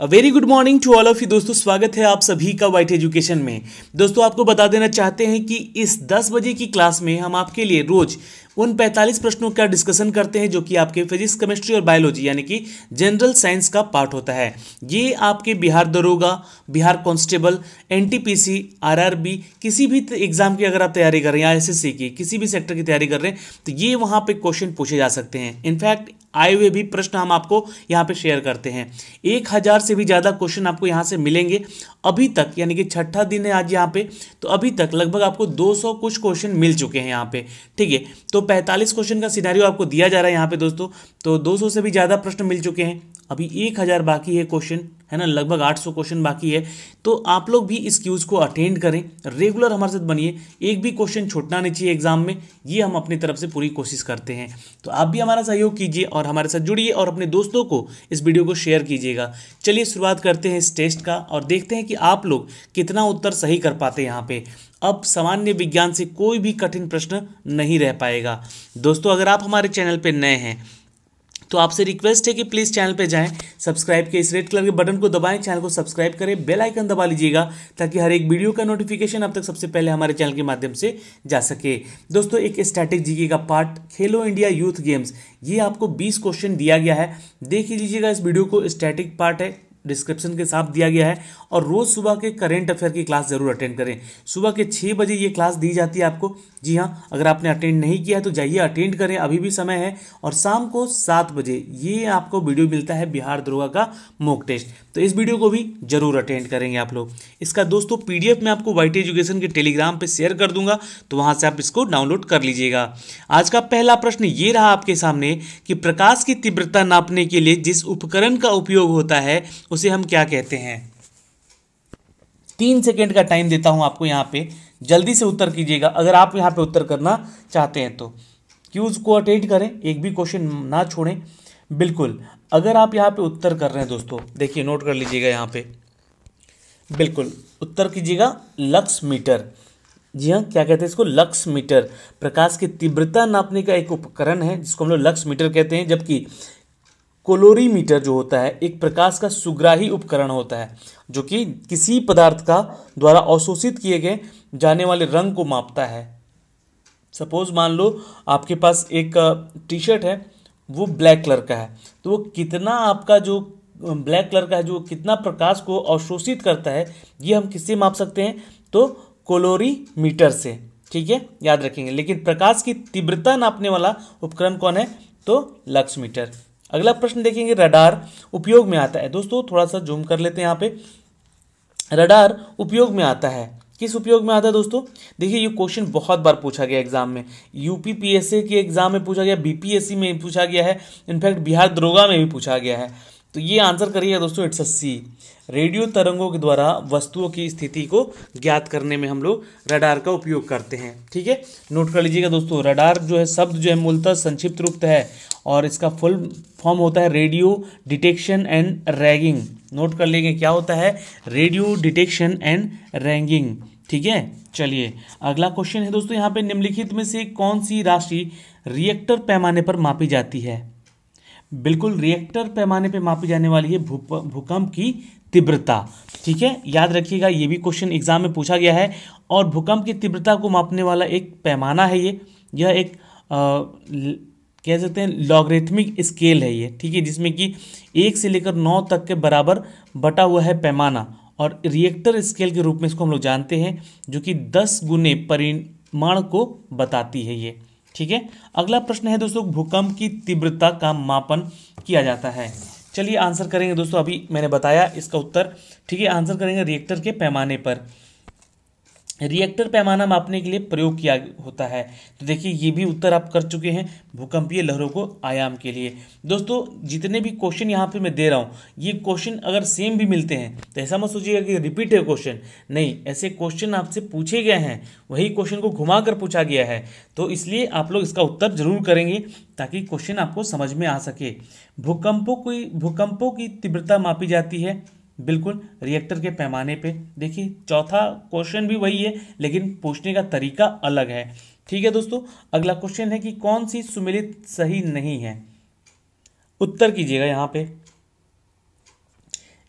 Very good morning to all of you दोस्तों, स्वागत है आप सभी का वाइट एजुकेशन में। दोस्तों, आपको बता देना चाहते हैं कि इस 10 बजे की क्लास में हम आपके लिए रोज उन 45 प्रश्नों का डिस्कशन करते हैं जो कि आपके फिजिक्स केमिस्ट्री और बायोलॉजी यानी कि जनरल साइंस का पार्ट होता है। ये आपके बिहार दरोगा, बिहार कांस्टेबल एनटीपीसी आरआरबी किसी भी एग्ज़ाम की अगर आप तैयारी कर रहे हैं या की, किसी भी सेक्टर की तैयारी कर रहे हैं तो ये वहाँ पे क्वेश्चन पूछे जा सकते हैं। इनफैक्ट आए हुए भी प्रश्न हम आपको यहाँ पे शेयर करते हैं। एक हज़ार से भी ज़्यादा क्वेश्चन आपको यहाँ से मिलेंगे। अभी तक, यानी कि छठा दिन है आज यहाँ पे तो अभी तक लगभग आपको 200 कुछ क्वेश्चन मिल चुके हैं यहाँ पे। ठीक है? तो 45 क्वेश्चन का सिनेरियो आपको दिया जा रहा है यहाँ पे दोस्तों। तो 200 से भी ज़्यादा प्रश्न मिल चुके हैं। अभी एक हज़ार बाकी है क्वेश्चन है ना? लगभग आठ सौ क्वेश्चन बाकी है। तो आप लोग भी इस क्यूज़ को अटेंड करें रेगुलर हमारे साथ बनिए। एक भी क्वेश्चन छूटना नहीं चाहिए एग्ज़ाम में, ये हम अपनी तरफ़ से पूरी कोशिश करते हैं। तो आप भी हमारा सहयोग कीजिए और हमारे साथ जुड़िए और अपने दोस्तों को इस वीडियो को शेयर कीजिएगा। चलिए शुरुआत करते हैं इस टेस्ट का और देखते हैं कि आप लोग कितना उत्तर सही कर पाते हैं यहाँ पे। अब सामान्य विज्ञान से कोई भी कठिन प्रश्न नहीं रह पाएगा। दोस्तों, अगर आप हमारे चैनल पर नए हैं तो आपसे रिक्वेस्ट है कि प्लीज़ चैनल पे जाएँ सब्सक्राइब के इस रेड कलर के बटन को दबाएँ चैनल को सब्सक्राइब करें बेल आइकन दबा लीजिएगा, ताकि हर एक वीडियो का नोटिफिकेशन अब तक सबसे पहले हमारे चैनल के माध्यम से जा सके। दोस्तों, एक स्टैटिक जीके का part Khelo India youth games ये आपको बीस क्वेश्चन दिया गया है। देख लीजिएगा इस वीडियो को स्टैटिक पार्ट है। डिस्क्रिप्शन के साथ दिया गया है और रोज़ सुबह के करेंट अफेयर की क्लास ज़रूर अटेंड करें। सुबह के छः बजे ये क्लास दी जाती है आपको। जी हाँ अगर आपने अटेंड नहीं किया है तो जाइए अटेंड करें, अभी भी समय है और शाम को सात बजे ये आपको वीडियो मिलता है बिहार दरोगा का मॉक टेस्ट तो इस वीडियो को भी ज़रूर अटेंड करेंगे आप लोग। इसका दोस्तों पीडीएफ मैं आपको वाइट एजुकेशन के टेलीग्राम पे शेयर कर दूँगा तो वहाँ से आप इसको डाउनलोड कर लीजिएगा। आज का पहला प्रश्न ये रहा आपके सामने कि प्रकाश की तीव्रता नापने के लिए जिस उपकरण का उपयोग होता है उसे हम क्या कहते हैं? तीन सेकेंड का टाइम देता हूँ आपको यहाँ पे। जल्दी से उत्तर कीजिएगा, अगर आप यहाँ पे उत्तर करना चाहते हैं तो। क्यूज को अटेंड करें, एक भी क्वेश्चन ना छोड़ें। बिल्कुल, अगर आप यहाँ पे उत्तर कर रहे हैं दोस्तों, देखिए नोट कर लीजिएगा यहाँ पे। बिल्कुल, उत्तर कीजिएगा, लक्स मीटर। जी हाँ क्या कहते हैं इसको? Lux meter. प्रकाश की तीव्रता नापने का एक उपकरण है, जिसको हम लोग लक्स मीटर कहते हैं, जबकि कोलोरीमीटर जो होता है, एक प्रकाश का सुग्राही उपकरण होता है, जो कि किसी पदार्थ का द्वारा अवशोषित किए गए जाने वाले रंग को मापता है। सपोज़ मान लो आपके पास एक टी शर्ट है, वो ब्लैक कलर का है। तो वो कितना आपका जो ब्लैक कलर का है, जो कितना प्रकाश को अवशोषित करता है, ये हम किससे माप सकते हैं? तो कोलोरी मीटर से, ठीक है? याद रखेंगे। लेकिन प्रकाश की तीव्रता नापने वाला उपकरण कौन है? तो लक्स मीटर। अगला प्रश्न देखेंगे, रडार उपयोग में आता है। दोस्तों थोड़ा सा जूम कर लेते हैं यहाँ पे। रडार उपयोग में आता है। किस उपयोग में आता है दोस्तों? देखिए, ये क्वेश्चन बहुत बार पूछा गया एग्ज़ाम में। यूपी पीएससी के एग्ज़ाम में पूछा गया बीपीएससी में पूछा गया है। इनफैक्ट बिहार दरोगा में भी पूछा गया है। तो ये आंसर करिएगा दोस्तों इट्स अ सी रेडियो तरंगों के द्वारा वस्तुओं की स्थिति को ज्ञात करने में हम लोग रडार का उपयोग करते हैं। ठीक है? नोट कर लीजिएगा दोस्तों, रडार जो है, शब्द जो है, मूलतः संक्षिप्त रूप है और इसका फुल फॉर्म होता है radio detection and ranging. Note कर लेंगे क्या होता है? Radio detection and ranging. ठीक है? चलिए, अगला क्वेश्चन है दोस्तों, यहाँ पे निम्नलिखित में से कौन सी राशि रिएक्टर पैमाने पर मापी जाती है? बिल्कुल रिएक्टर पैमाने पर मापी जाने वाली है भूकंप की तीव्रता। ठीक है? याद रखिएगा, ये भी क्वेश्चन एग्ज़ाम में पूछा गया है और भूकंप की तीव्रता को मापने वाला एक पैमाना है ये। यह एक कह सकते हैं लॉगरिथमिक स्केल है ये। ठीक है? जिसमें कि एक से लेकर नौ तक के बराबर बटा हुआ है पैमाना। और रिएक्टर स्केल के रूप में इसको हम लोग जानते हैं, जो कि दस गुने परिमाण को बताती है ये। ठीक है? अगला प्रश्न है दोस्तों, भूकंप की तीव्रता का मापन किया जाता है। चलिए आंसर करेंगे दोस्तों, अभी मैंने बताया इसका उत्तर। ठीक है, आंसर करेंगे रिएक्टर के पैमाने पर। रिएक्टर पैमाना मापने के लिए प्रयोग किया होता है। तो देखिए, ये भी उत्तर आप कर चुके हैं भूकंपीय लहरों को आयाम के लिए। दोस्तों, जितने भी क्वेश्चन यहाँ पे मैं दे रहा हूँ, ये क्वेश्चन अगर सेम भी मिलते हैं तो ऐसा मत सोचिएगा कि रिपीट है क्वेश्चन नहीं, ऐसे क्वेश्चन आपसे पूछे गए हैं, वही क्वेश्चन को घुमा कर पूछा गया है। तो इसलिए आप लोग इसका उत्तर ज़रूर करेंगे, ताकि क्वेश्चन आपको समझ में आ सके। भूकंपों की भूकंपों की तीव्रता मापी जाती है। बिल्कुल रिएक्टर के पैमाने पे। देखिए, चौथा क्वेश्चन भी वही है, लेकिन पूछने का तरीका अलग है। ठीक है दोस्तों, अगला क्वेश्चन है कि कौन सी सुमिलित सही नहीं है? उत्तर कीजिएगा यहाँ पे।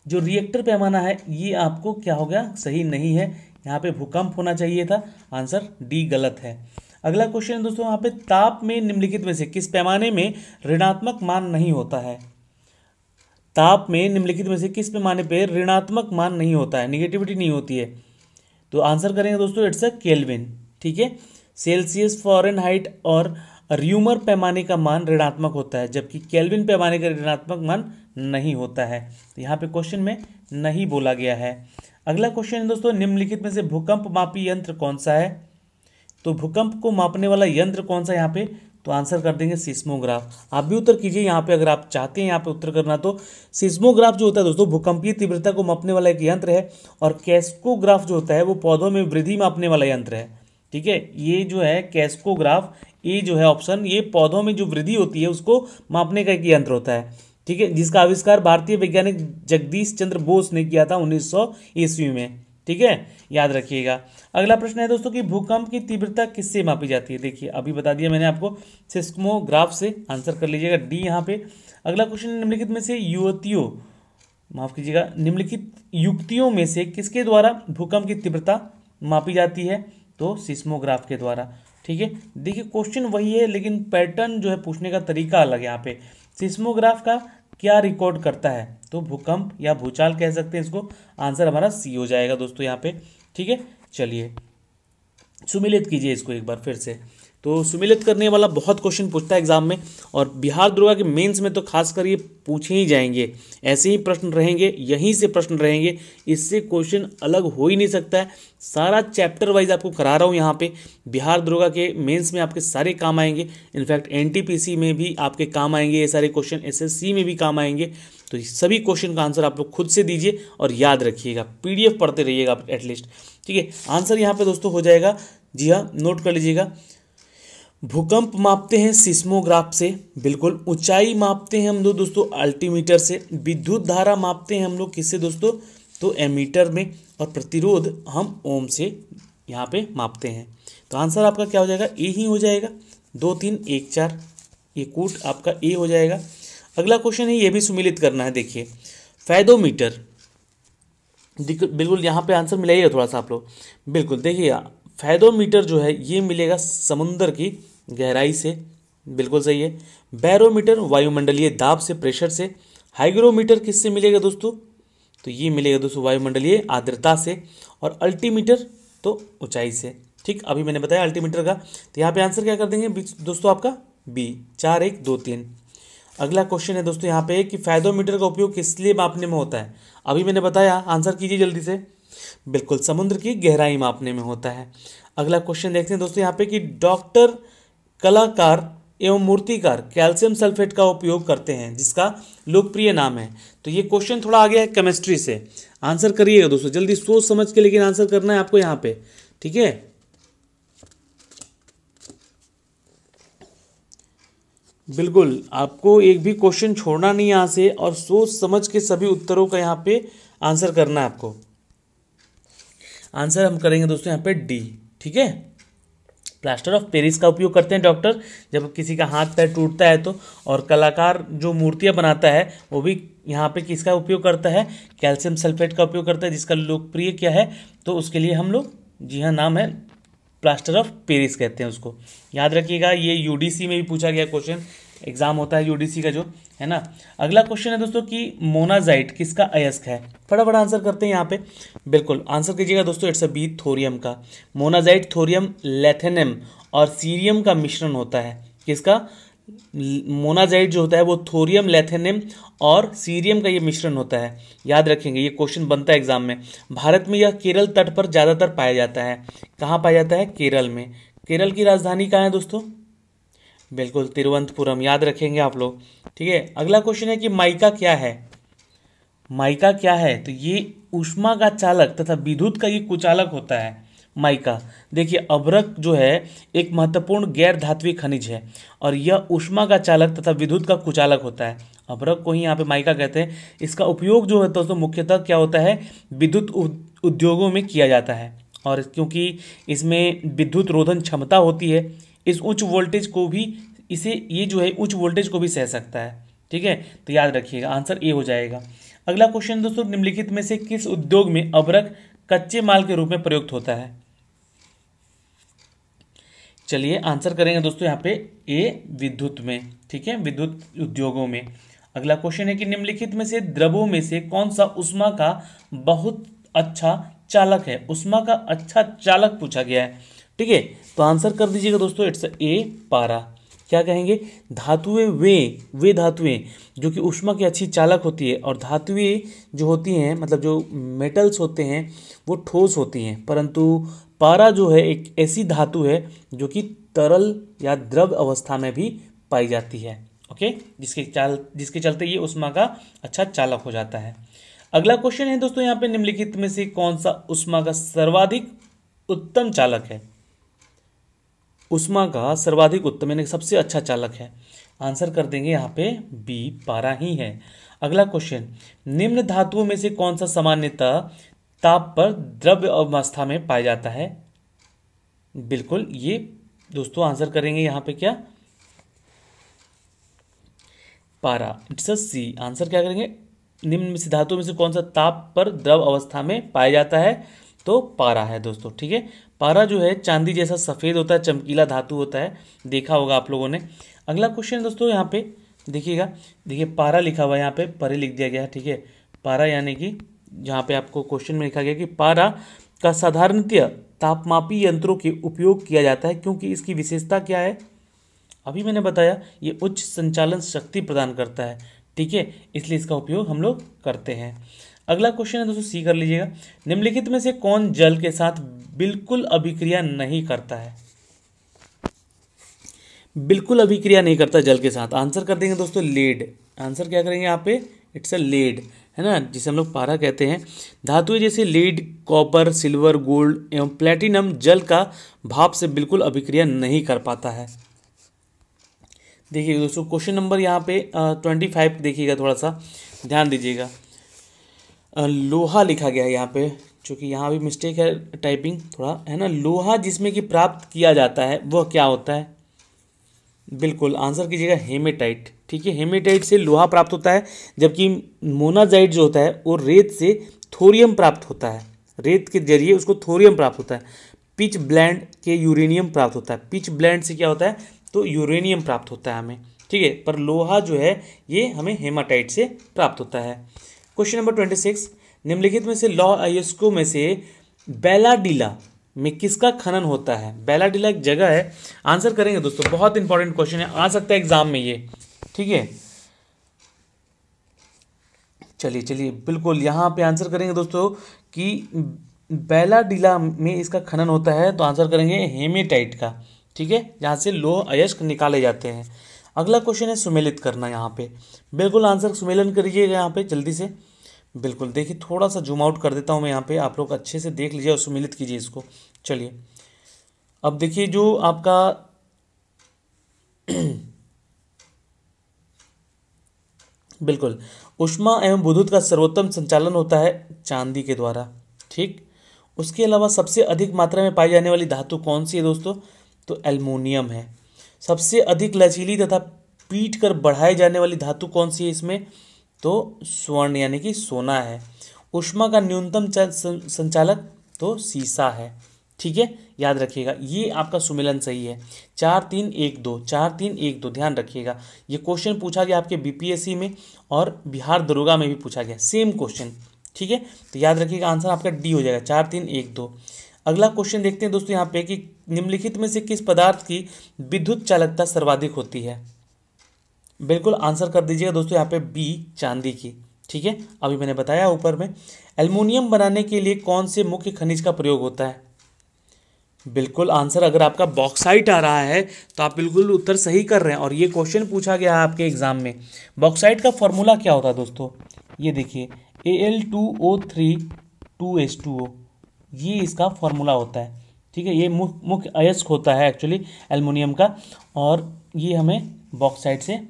जो रिएक्टर पैमाना है, ये आपको क्या हो गया? सही नहीं है। यहाँ पे भूकंप होना चाहिए था। आंसर डी गलत है। अगला क्वेश्चन दोस्तों, यहाँ पे ताप में निम्नलिखित में से किस पैमाने में ऋणात्मक मान नहीं होता है? ताप में निम्नलिखित में से किस पैमाने पर ऋणात्मक मान नहीं होता है निगेटिविटी नहीं होती है। तो आंसर करेंगे दोस्तों इट्स अ केल्विन ठीक है? सेल्सियस फॉरेन और र्यूमर पैमाने का मान ऋणात्मक होता है, जबकि केल्विन पैमाने का ऋणात्मक मान नहीं होता है। तो यहाँ पे क्वेश्चन में नहीं बोला गया है। अगला क्वेश्चन है दोस्तों, निम्नलिखित में से भूकंप मापी यंत्र कौन सा है? तो भूकंप को मापने वाला यंत्र कौन सा यहाँ पे? तो आंसर कर देंगे सिस्मोग्राफ। आप भी उत्तर कीजिए यहाँ पे, अगर आप चाहते हैं यहाँ पे उत्तर करना तो सिस्मोग्राफ जो होता है दोस्तों, भूकंपीय तीव्रता को मापने वाला एक यंत्र है और कैस्कोग्राफ जो होता है, वो पौधों में वृद्धि मापने वाला यंत्र है। ठीक है? ये जो है कैस्कोग्राफ, ये जो है ऑप्शन, ये पौधों में जो वृद्धि होती है, उसको मापने का एक यंत्र होता है। ठीक है? जिसका आविष्कार भारतीय वैज्ञानिक जगदीश चंद्र बोस ने किया था उन्नीस सौ ईस्वी में। ठीक है? याद रखिएगा। अगला प्रश्न है दोस्तों कि भूकंप की तीव्रता किससे मापी जाती है? देखिए, अभी बता दिया मैंने आपको, सिस्मोग्राफ से आंसर कर लीजिएगा डी यहाँ पे। अगला क्वेश्चन निम्नलिखित में से युवतियों, माफ़ कीजिएगा, निम्नलिखित युक्तियों में से किसके द्वारा भूकंप की तीव्रता मापी जाती है? तो सिस्मोग्राफ के द्वारा, ठीक है? देखिए, क्वेश्चन वही है, लेकिन पैटर्न जो है पूछने का तरीका अलग है यहाँ पे। सिस्मोग्राफ का क्या रिकॉर्ड करता है? तो भूकंप या भूचाल कह सकते हैं इसको। आंसर हमारा सी हो जाएगा दोस्तों यहाँ पे। ठीक है? चलिए। सुमिलित कीजिए इसको एक बार फिर से। तो सुमिलित करने वाला बहुत क्वेश्चन पूछता है एग्ज़ाम में और बिहार दुर्गा के मेंस में तो खासकर ये पूछे ही जाएँगे। ऐसे ही प्रश्न रहेंगे, यहीं से प्रश्न रहेंगे। इससे क्वेश्चन अलग हो ही नहीं सकता है। सारा चैप्टर वाइज आपको करा रहा हूँ यहाँ पे। बिहार दुर्गा के मेंस में आपके सारे काम आएँगे। इनफैक्ट एनटीपीसी में भी आपके काम आएँगे ये सारे क्वेश्चन एसएससी में भी काम आएँगे। तो सभी क्वेश्चन का आंसर आप लोग खुद से दीजिए और याद रखिएगा। पीडीएफ पढ़ते रहिएगा आप एटलीस्ट ठीक है आंसर यहाँ पे दोस्तों हो जाएगा। जी हाँ नोट कर लीजिएगा। भूकंप मापते हैं सिस्मोग्राफ से, बिल्कुल ऊंचाई मापते हैं हम लोग दोस्तों, अल्टीमीटर से। विद्युत धारा मापते हैं हम लोग किससे दोस्तों? तो एमीटर में, और प्रतिरोध हम ओम से यहाँ पे मापते हैं। तो आंसर आपका क्या हो जाएगा? ए ही हो जाएगा। दो, तीन, एक, चार, ये कूट आपका ए हो जाएगा। अगला क्वेश्चन है, ये भी सुमिलित करना है, देखिए। फैदोमीटर। बिल्कुल यहाँ पे आंसर मिलाइएगा थोड़ा सा आप लोग। बिल्कुल, देखिए, फैदोमीटर जो है, ये मिलेगा समुद्र की गहराई से, बिल्कुल सही है। बैरोमीटर वायुमंडलीय दाब से, प्रेशर से, हाइग्रोमीटर किससे मिलेगा दोस्तों? तो ये मिलेगा दोस्तों वायुमंडलीय आर्द्रता से और अल्टीमीटर तो ऊंचाई से। ठीक, अभी मैंने बताया अल्टीमीटर का। तो यहाँ पे आंसर क्या कर देंगे? दोस्तों आपका बी, चार, एक, दो, तीन। अगला क्वेश्चन है दोस्तों यहाँ पे कि फैदोमीटर का उपयोग किस लिए मापने में होता है? अभी मैंने बताया, आंसर कीजिए जल्दी से। बिल्कुल, समुद्र की गहराई मापने में होता है। अगला क्वेश्चन देखते हैं दोस्तों यहाँ पे कि डॉक्टर कलाकार एवं मूर्तिकार कैल्शियम सल्फेट का उपयोग करते हैं, जिसका लोकप्रिय नाम है। तो ये क्वेश्चन थोड़ा आ गया है केमिस्ट्री से। आंसर करिएगा दोस्तों, जल्दी सोच समझ के लेकिन आंसर करना है आपको यहाँ पे, ठीक है? बिल्कुल, आपको एक भी क्वेश्चन छोड़ना नहीं यहाँ से और सोच समझ के सभी उत्तरों का यहाँ पे आंसर करना है आपको। आंसर हम करेंगे दोस्तों यहाँ पे डी ठीक है? प्लास्टर ऑफ़ पेरिस का उपयोग करते हैं डॉक्टर जब किसी का हाथ पैर टूटता है तो। और कलाकार जो मूर्तियाँ बनाता है, वो भी यहाँ पे किसका उपयोग करता है? कैल्शियम सल्फेट का उपयोग करता है, जिसका लोकप्रिय क्या है? तो उसके लिए हम लोग, जी हाँ नाम है प्लास्टर ऑफ़ पेरिस कहते हैं उसको। याद रखिएगा, ये यूडीसी में भी पूछा गया क्वेश्चन एग्ज़ाम होता है यूडीसी का जो, है ना? अगला क्वेश्चन है दोस्तों कि मोनाजाइट किसका अयस्क है? फटाफट आंसर करते हैं यहाँ पे। बिल्कुल आंसर कीजिएगा दोस्तों इट्स अ बी थोरियम का। मोनाजाइट थोरियम लेथेनम और सीरियम का मिश्रण होता है। किसका? मोनाजाइट जो होता है वो थोरियम लेथेनम और सीरियम का ये मिश्रण होता है। याद रखेंगे, ये क्वेश्चन बनता है एग्ज़ाम में। भारत में यह केरल तट पर ज़्यादातर पाया जाता है। कहाँ पाया जाता है? केरल में। केरल की राजधानी कहाँ है दोस्तों? बिल्कुल तिरुवंतपुरम याद रखेंगे आप लोग। ठीक है, अगला क्वेश्चन है कि माइका क्या है? माइका क्या है? तो ये उष्मा का चालक तथा विद्युत का ये कुचालक होता है, माइका। देखिए, अभ्रक जो है, एक महत्वपूर्ण गैर धात्विक खनिज है, और यह उष्मा का चालक तथा विद्युत का कुचालक होता है। अभ्रक को ही यहाँ पे माइका कहते हैं। इसका उपयोग जो है, दोस्तों, मुख्यतः क्या होता है? विद्युत उद्योगों में किया जाता है, और क्योंकि इसमें विद्युत रोधन क्षमता होती है इस उच्च वोल्टेज को भी इसे, ये जो है, उच्च वोल्टेज को भी सह सकता है। ठीक है? तो याद रखिएगा, आंसर ए हो जाएगा। अगला क्वेश्चन दोस्तों, निम्नलिखित में से किस उद्योग में अबरक कच्चे माल के रूप में प्रयुक्त होता है? चलिए, आंसर करेंगे दोस्तों यहाँ पे ए, विद्युत में। ठीक है? विद्युत उद्योगों में। अगला क्वेश्चन है कि निम्नलिखित में से द्रवों में से कौन सा उष्मा का बहुत अच्छा चालक है? उष्मा का अच्छा चालक पूछा गया है। ठीक है? तो आंसर कर दीजिएगा दोस्तों इट्स ए पारा। क्या कहेंगे? धातुएँ वे वे धातुएँ, जो कि उष्मा की अच्छी चालक होती है, और धातुएँ जो होती हैं मतलब जो मेटल्स होते हैं, वो ठोस होती हैं। परंतु पारा जो है, एक ऐसी धातु है, जो कि तरल या द्रव अवस्था में भी पाई जाती है, ओके? जिसके चाल, जिसके चलते ये उष्मा का अच्छा चालक हो जाता है। अगला क्वेश्चन है दोस्तों, यहाँ पे निम्नलिखित में से कौन सा उष्मा का सर्वाधिक उत्तम चालक है? उष्मा का सर्वाधिक उत्तम, यानी सबसे अच्छा चालक है। आंसर कर देंगे यहाँ पे बी पारा ही है। अगला क्वेश्चन निम्न धातुओं में से कौन सा सामान्यतः ताप पर द्रव्य अवस्था में पाया जाता है? बिल्कुल, ये दोस्तों आंसर करेंगे यहाँ पे क्या? पारा। इट्स अ सी आंसर क्या करेंगे? निम्न में से धातुओं में से कौन सा ताप पर द्रव अवस्था में पाया जाता है? तो पारा है दोस्तों, ठीक है? पारा जो है चांदी जैसा सफ़ेद होता है, चमकीला धातु होता है। देखा होगा आप लोगों ने। अगला क्वेश्चन दोस्तों, यहाँ पे देखिएगा। देखिए, पारा लिखा हुआ है, यहाँ पे परे लिख दिया गया है, ठीक है? पारा यानी कि जहाँ पे आपको क्वेश्चन में लिखा गया कि पारा का साधारणतः तापमापी यंत्रों के उपयोग किया जाता है, क्योंकि इसकी विशेषता क्या है? अभी मैंने बताया, ये उच्च संचालन शक्ति प्रदान करता है, ठीक है? इसलिए इसका उपयोग हम लोग करते हैं। अगला क्वेश्चन है दोस्तों सी कर लीजिएगा। निम्नलिखित में से कौन जल के साथ बिल्कुल अभिक्रिया नहीं करता है। बिल्कुल अभिक्रिया नहीं करता जल के साथ। आंसर कर देंगे दोस्तों, लेड। आंसर क्या करेंगे यहाँ पे? इट्स अ लेड है ना? जिसे हम लोग पारा कहते हैं। धातुएँ जैसे लीड कॉपर सिल्वर गोल्ड एवं प्लेटिनम जल का भाप से बिल्कुल अभिक्रिया नहीं कर पाता है। देखिए दोस्तों क्वेश्चन नंबर यहाँ पे ट्वेंटी फाइव देखिएगा थोड़ा सा। ध्यान दीजिएगा। लोहा लिखा गया है यहाँ पे। चूँकि यहाँ भी मिस्टेक है टाइपिंग थोड़ा, है ना? लोहा जिसमें कि प्राप्त किया जाता है, वह क्या होता है? बिल्कुल आंसर कीजिएगा हेमेटाइट ठीक है हेमेटाइट से लोहा प्राप्त होता है, जबकि मोनाजाइट जो होता है, वो रेत से थोरियम प्राप्त होता है। रेत के ज़रिए उसको थोरियम प्राप्त होता है। पिच ब्लैंड के यूरेनियम प्राप्त होता है। पिच ब्लैंड से क्या होता है? तो यूरेनियम प्राप्त होता है हमें। ठीक है, पर लोहा जो है, ये हमें हेमाटाइट से प्राप्त होता है। क्वेश्चन नंबर ट्वेंटी सिक्स निम्नलिखित में से लॉ आयुस्को में से बेलाडीला में किसका खनन होता है? बेलाडीला एक जगह है। आंसर करेंगे दोस्तों, बहुत इंपॉर्टेंट क्वेश्चन है। आ सकता है एग्ज़ाम में ये। ठीक है? चलिए चलिए, बिल्कुल यहाँ पे आंसर करेंगे दोस्तों कि बेलाडीला में इसका खनन होता है तो आंसर करेंगे हेमेटाइट का। ठीक है? जहाँ से लोह अयस्क निकाले जाते हैं। अगला क्वेश्चन है सुमेलित करना यहाँ पे। बिल्कुल आंसर सुमेलन करिएगा यहाँ पे जल्दी से। बिल्कुल। देखिए थोड़ा सा जूम आउट कर देता हूँ मैं यहाँ पे। आप लोग अच्छे से देख लीजिए और सुमिलित कीजिए इसको। चलिए। अब देखिए, जो आपका बिल्कुल। उष्मा एवं बुधुत का सर्वोत्तम संचालन होता है चांदी के द्वारा। ठीक? उसके अलावा सबसे अधिक मात्रा में पाई जाने वाली धातु कौन सी है दोस्तों? तो एल्मोनियम है। सबसे अधिक लचीली तथा पीट कर बढ़ाई जाने वाली धातु कौन सी है इसमें? तो स्वर्ण यानी कि सोना है। उष्मा का न्यूनतम संचालक तो सीसा है। ठीक है? याद रखिएगा, ये आपका सुमिलन सही है। चार तीन एक दो, चार तीन एक दो, ध्यान रखिएगा। ये क्वेश्चन पूछा गया आपके बीपीएससी में और बिहार दरोगा में भी पूछा गया। सेम क्वेश्चन ठीक है? तो याद रखिएगा आंसर आपका डी हो जाएगा। चार तीन एक दो। अगला क्वेश्चन देखते हैं दोस्तों यहाँ पे कि निम्नलिखित में से किस पदार्थ की विद्युत चालकता सर्वाधिक होती है? बिल्कुल आंसर कर दीजिएगा दोस्तों, यहाँ पे बी चांदी की, ठीक है? अभी मैंने बताया ऊपर में। एल्युमिनियम बनाने के लिए कौन से मुख्य खनिज का प्रयोग होता है? बिल्कुल आंसर, अगर आपका बॉक्साइट आ रहा है तो आप बिल्कुल उत्तर सही कर रहे हैं। और ये क्वेश्चन पूछा गया है आपके एग्ज़ाम में। बॉक्साइट का फॉर्मूला क्या होता है दोस्तों? ये देखिए A L two O three two S two O ये इसका फॉर्मूला होता है, ठीक है? ये मुख्य मुख्य अयस्क होता है एक्चुअली एल्युमिनियम का। और ये हमें बॉक्साइट से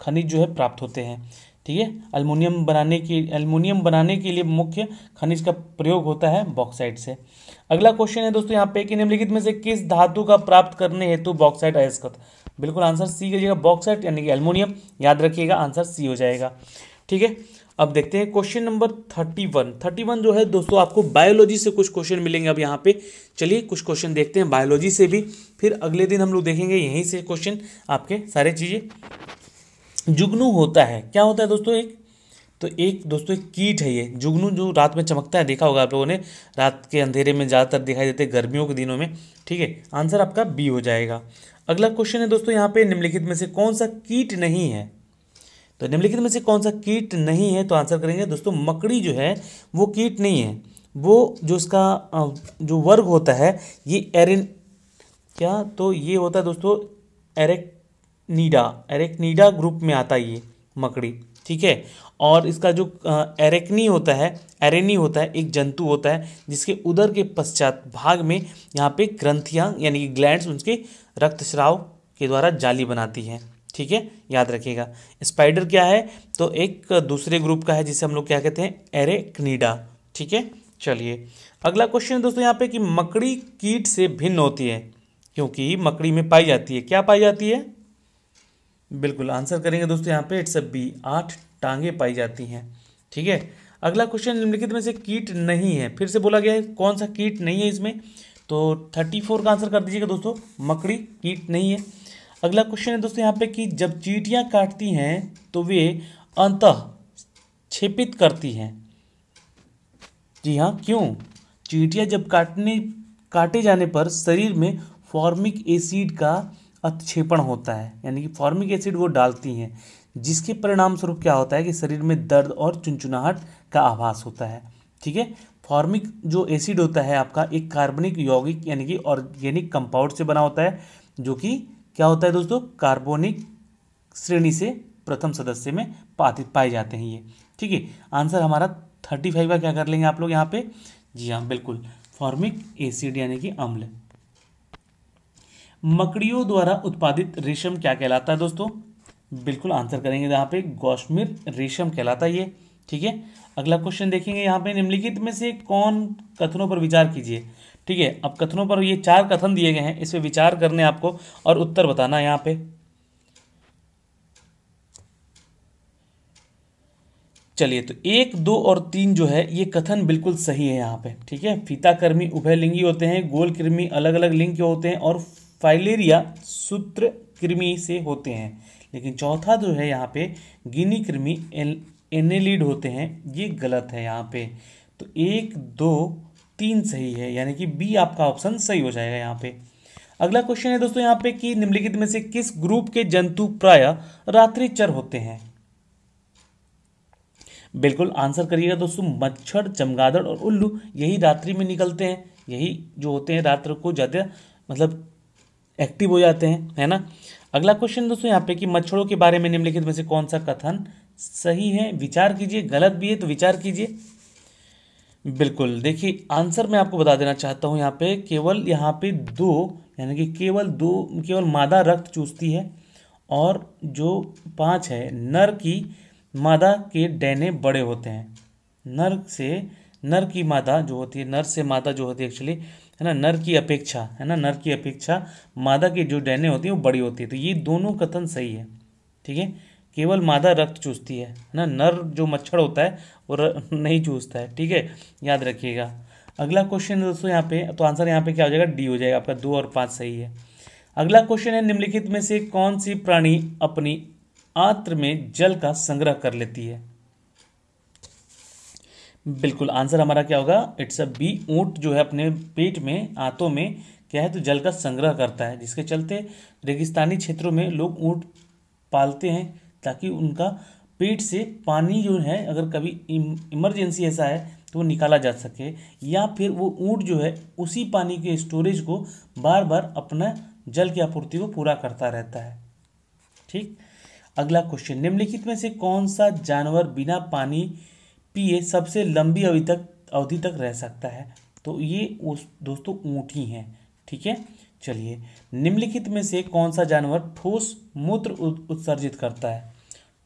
खनिज जो है प्राप्त होते हैं, ठीक है? अल्मोनियम बनाने की अल्मोनियम बनाने के लिए मुख्य खनिज का प्रयोग होता है बॉक्साइट से। अगला क्वेश्चन है दोस्तों, यहाँ पे कि निम्नलिखित में से किस धातु का प्राप्त करने हेतु बॉक्साइट अयस्क बिल्कुल आंसर सी करिएगा बॉक्साइट यानी कि अल्मोनियम याद रखिएगा आंसर सी हो जाएगा, ठीक है? अब देखते हैं question number thirty one thirty one जो है दोस्तों, आपको बायोलॉजी से कुछ क्वेश्चन मिलेंगे अब यहाँ पे। चलिए, कुछ क्वेश्चन देखते हैं बायोलॉजी से भी। फिर अगले दिन हम लोग देखेंगे यहीं से क्वेश्चन आपके सारे चीज़ें। जुगनू होता है। क्या होता है दोस्तों एक? तो एक दोस्तों एक कीट है ये। जुगनू जो रात में चमकता है, देखा होगा आप लोगों ने? रात के अंधेरे में ज़्यादातर दिखाई देते गर्मियों के दिनों में। ठीक है, आंसर आपका बी हो जाएगा। अगला क्वेश्चन है दोस्तों, यहाँ पे निम्नलिखित में से कौन सा कीट नहीं है? तो निम्नलिखित में से कौन सा कीट नहीं है तो आंसर करेंगे दोस्तों, मकड़ी जो है, वो कीट नहीं है। वो जो इसका जो वर्ग होता है, ये एरिन, क्या? तो ये होता है दोस्तों एरेक्नीडा एरेक्नीडा ग्रुप में आता है ये मकड़ी, ठीक है? और इसका जो एरेक्नी होता है, एरेनी होता है, एक जंतु होता है, जिसके उदर के पश्चात भाग में यहाँ पे ग्रंथियाँ, यानी कि ग्लैंड्स उसके रक्तस्राव के द्वारा जाली बनाती हैं, ठीक है? याद रखिएगा। स्पाइडर क्या है? तो एक दूसरे ग्रुप का है, जिसे हम लोग क्या कहते हैं? एरेक्नीडा, ठीक है? चलिए। अगला क्वेश्चन दोस्तों यहाँ पे कि मकड़ी कीट से भिन्न होती है, क्योंकि मकड़ी में पाई जाती है। क्या पाई जाती है? बिल्कुल, आंसर करेंगे दोस्तों यहाँ पे इट्स अ बी आठ टांगे पाई जाती हैं, ठीक है? अगला क्वेश्चन निम्नलिखित में से कीट नहीं है, फिर से बोला गया है, कौन सा कीट नहीं है इसमें? तो थर्टी फोर का आंसर कर दीजिएगा दोस्तों, मकड़ी, कीट नहीं है। अगला क्वेश्चन है दोस्तों यहाँ पे कि जब चीटियाँ काटती हैं तो वे अंत छेपित करती हैं। जी हाँ क्यों? चीटियाँ जब काटने, काटे जाने पर शरीर में फॉर्मिक एसिड का अक्षेपण होता है, यानी कि फॉर्मिक एसिड वो डालती हैं, जिसके परिणाम स्वरूप क्या होता है कि शरीर में दर्द और चुनचुनाहट का आभास होता है, ठीक है? फॉर्मिक जो एसिड होता है आपका एक कार्बनिक यौगिक, यानी कि ऑर्गेनिक कंपाउंड से बना होता है, जो कि क्या होता है दोस्तों? कार्बोनिक श्रेणी से प्रथम सदस्य में पाए जाते हैं ये, ठीक है? आंसर हमारा थर्टी फाइव का क्या कर लेंगे आप लोग यहाँ पे? जी हाँ बिल्कुल। फॉर्मिक एसिड, यानी कि अम्ल। मकड़ियों द्वारा उत्पादित रेशम क्या कहलाता है दोस्तों? बिल्कुल आंसर करेंगे यहाँ पे गौशमिर रेशम कहलाता है ये, ठीक है? अगला क्वेश्चन देखेंगे यहाँ पे निम्नलिखित में से कौन कथनों पर विचार कीजिए, ठीक है? अब कथनों पर ये चार कथन दिए गए हैं, इस पर विचार करने आपको और उत्तर बताना यहाँ पे। चलिए तो एक, दो और तीन जो है, ये कथन बिल्कुल सही है यहाँ पे, ठीक है? फीताकर्मी, उभयलिंगी होते हैं गोल कृमि अलग अलग लिंग के होते हैं और फाइलेरिया सूत्र कृमि से होते हैं। लेकिन चौथा जो है यहाँ पे, गिनी कृमि एनेलिड होते हैं। ये गलत है यहाँ पे। तो एक, दो, तीन सही है। यानी कि बी आपका ऑप्शन सही हो जाएगा यहाँ पे। अगला क्वेश्चन है दोस्तों यहाँ पे कि निम्नलिखित में से किस ग्रुप के जंतु प्राय रात्रिचर होते हैं? बिल्कुल आंसर करिएगा दोस्तों, मच्छर, चमगादड़ और उल्लू, यही रात्रि में निकलते हैं। यही जो होते हैं रात्र को ज़्यादा मतलब एक्टिव हो जाते हैं, है ना? अगला क्वेश्चन दोस्तों यहाँ पे कि मच्छरों के बारे में निम्नलिखित में से कौन सा कथन सही है? विचार कीजिए, गलत भी है तो विचार कीजिए। बिल्कुल, देखिए आंसर मैं आपको बता देना चाहता हूँ यहाँ पे, केवल यहाँ पे दो, यानी कि केवल दो, केवल मादा रक्त चूसती है और जो पाँच है, नर की मादा के डैने बड़े होते हैं। नर से, नर की मादा जो होती है, नर से मादा जो होती है एक्चुअली है ना, नर की अपेक्षा, है ना, नर की अपेक्षा मादा की जो डैने होती है, वो बड़ी होती है। तो ये दोनों कथन सही है, ठीक है? केवल मादा रक्त चूसती है ना? नर जो मच्छर होता है, वो नहीं चूसता है, ठीक है? याद रखिएगा। अगला क्वेश्चन है दोस्तों यहाँ पे तो आंसर यहाँ पे क्या हो जाएगा? डी हो जाएगा। आपका दो और पाँच सही है। अगला क्वेश्चन है, निम्नलिखित में से कौन सी प्राणी अपनी आंत्र में जल का संग्रह कर लेती है? बिल्कुल, आंसर हमारा क्या होगा? इट्स अ बी ऊँट जो है अपने पेट में, आंतों में क्या है तो जल का संग्रह करता है, जिसके चलते रेगिस्तानी क्षेत्रों में लोग ऊँट पालते हैं, ताकि उनका पेट से पानी जो है, अगर कभी इमरजेंसी ऐसा है तो वो निकाला जा सके, या फिर वो ऊँट जो है, उसी पानी के स्टोरेज को बार बार अपना जल की आपूर्ति को पूरा करता रहता है। ठीक? अगला क्वेश्चन निम्नलिखित में से कौन सा जानवर बिना पानी पिए सबसे लंबी अवधि तक अवधि तक रह सकता है। तो ये उस, दोस्तों, ऊँट ही हैं, ठीक है? चलिए, निम्नलिखित में से कौन सा जानवर ठोस मूत्र उत्सर्जित करता है?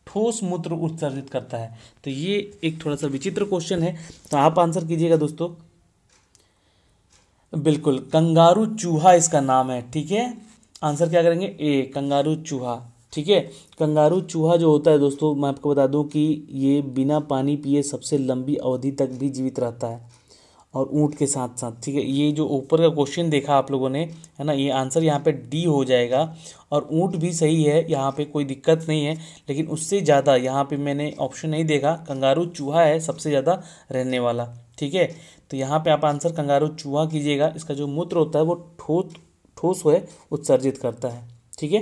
ठोस मूत्र उत्सर्जित करता है। तो ये एक थोड़ा सा विचित्र क्वेश्चन है तो आप आंसर कीजिएगा, दोस्तों। बिल्कुल, कंगारू चूहा इसका नाम है, ठीक है? आंसर क्या करेंगे? ए कंगारू चूहा। ठीक है? कंगारू चूहा जो होता है दोस्तों, मैं आपको बता दूँ कि ये बिना पानी पिए सबसे लंबी अवधि तक भी जीवित रहता है और ऊँट के साथ साथ, ठीक है? ये जो ऊपर का क्वेश्चन देखा आप लोगों ने, है ना? ये आंसर यहाँ पे डी हो जाएगा और ऊँट भी सही है, यहाँ पे कोई दिक्कत नहीं है, लेकिन उससे ज़्यादा यहाँ पे मैंने ऑप्शन नहीं देखा। कंगारू चूहा है सबसे ज़्यादा रहने वाला, ठीक है? तो यहाँ पे आप आंसर कंगारू चूहा कीजिएगा। इसका जो मूत्र होता है वो ठोस ठोस है, उत्सर्जित करता है, ठीक है?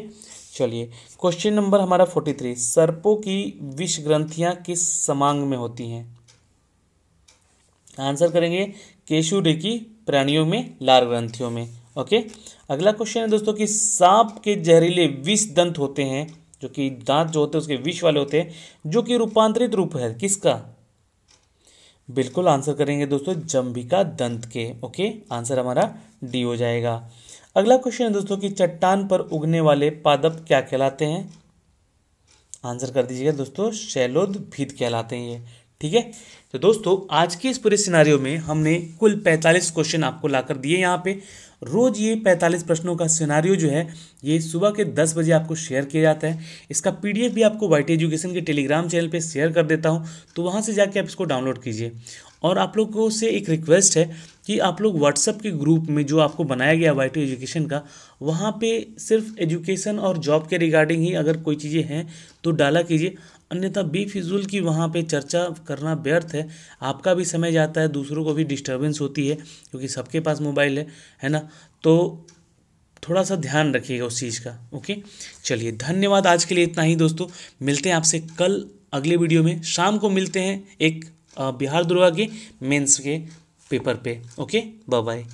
चलिए। क्वेश्चन नंबर हमारा फोर्टी थ्री सर्पों की विष ग्रंथियाँ किस समांग में होती हैं? आंसर करेंगे केशु रेखी प्राणियों में, लार ग्रंथियों में। ओके अगला क्वेश्चन है दोस्तों कि सांप के जहरीले विष दंत होते हैं, जो कि दांत जो होते हैं, उसके विष वाले होते हैं, जो कि रूपांतरित रूप है। किसका? बिल्कुल आंसर करेंगे दोस्तों, जंबिका दंत के। ओके आंसर हमारा डी हो जाएगा। अगला क्वेश्चन है दोस्तों कि चट्टान पर उगने वाले पादप क्या कहलाते हैं? आंसर कर दीजिएगा दोस्तों शैलोदभिद कहलाते हैं ये। ठीक है? तो दोस्तों, आज के इस पूरे सिनारियों में हमने कुल 45 क्वेश्चन आपको लाकर दिए यहाँ पे। रोज़ ये 45 प्रश्नों का सिनारियो जो है, ये सुबह के 10 बजे आपको शेयर किया जाता है। इसका पीडीएफ भी आपको वाइट एजुकेशन के टेलीग्राम चैनल पे शेयर कर देता हूँ तो वहाँ से जाके आप इसको डाउनलोड कीजिए। और आप लोगों से एक रिक्वेस्ट है कि आप लोग व्हाट्सअप के ग्रुप में जो आपको बनाया गया वाई टू एजुकेशन का, वहाँ पे सिर्फ़ एजुकेशन और जॉब के रिगार्डिंग ही अगर कोई चीज़ें हैं तो डाला कीजिए। अन्यथा बेफिजूल की वहाँ पे चर्चा करना व्यर्थ है। आपका भी समय जाता है, दूसरों को भी डिस्टर्बेंस होती है, क्योंकि सबके पास मोबाइल है है ना? तो थोड़ा सा ध्यान रखिएगा उस चीज़ का, ओके? चलिए, धन्यवाद आज के लिए इतना ही दोस्तों। मिलते हैं आपसे कल अगले वीडियो में। शाम को मिलते हैं एक बिहार दुर्गा के मेंस के पेपर पे ओके बाय बाय